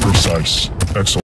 Precise. Excellent.